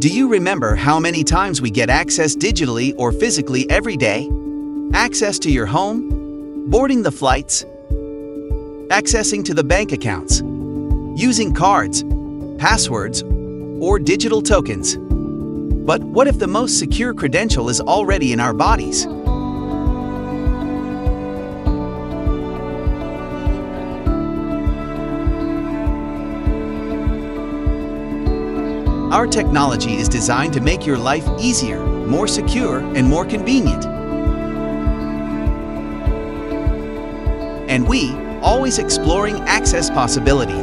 Do you remember how many times we get access digitally or physically every day? Access to your home, boarding the flights, accessing to the bank accounts, using cards, passwords, or digital tokens. But what if the most secure credential is already in our bodies? Our technology is designed to make your life easier, more secure, and more convenient. And we, always exploring access possibility,